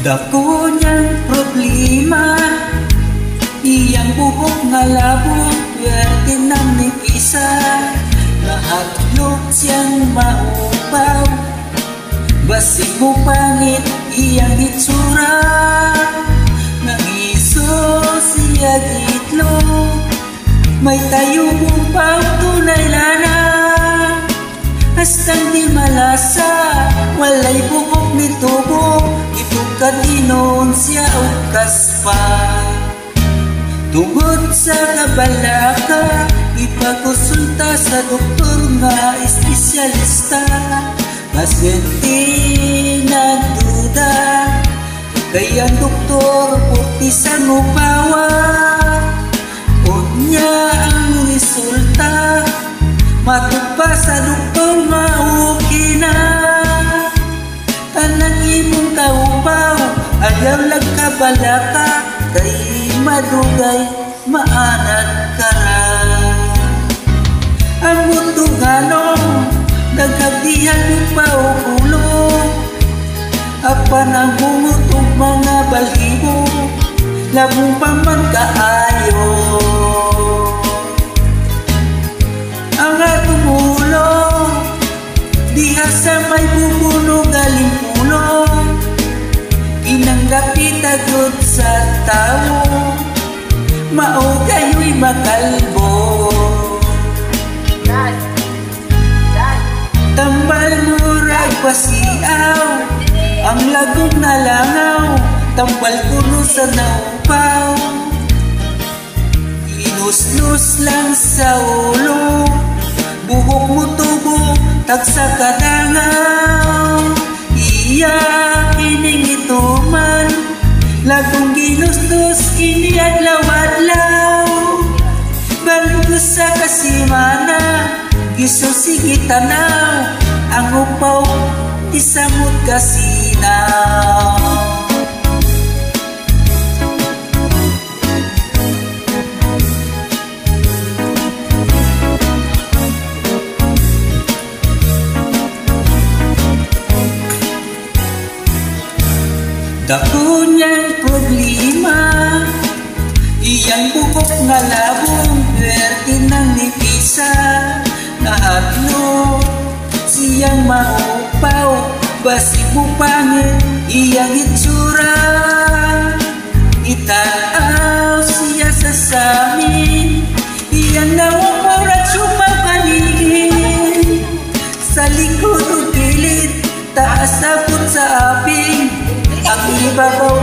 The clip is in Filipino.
Dako niyang problema Iyang buhok nga labong Pwerte nang nipisa Lahat loob siyang maupaw Basig mo pangit iyang itsura. Nang iso siya gitlog May tayo mong pang tunay lana. Hastang di malasa Walay buhok ni tubo Itukan inon siya o kaspa. Tungod sa kabalaka Ipakonsulta sa doktor nga espesyalista. Pasyente na duda Kaya doktor puti sa ngupawa Unya ang resulta Matupa sa doktor mauki Ayaw lang kabalaka Kay madugay maanan kara ang mundo gano nagkagdihan pa o kulo apan ang bungot o mga balhibo labong pa man tao mao kayo'y makalbo. Tambal murag pasiaw ang lagong nalangaw tambal kuno sa naupaw. Inusnus lang sa ulo buhok mo tubo tagsa kadangaw gisusigi tanaw. ang Siyang maupaw Basig mo pangit Iyang itsura Itaaw siya sa samin Iyang nawumurat sumapaningin Sa likod o pilit Taas abot sa aping ang ibabaw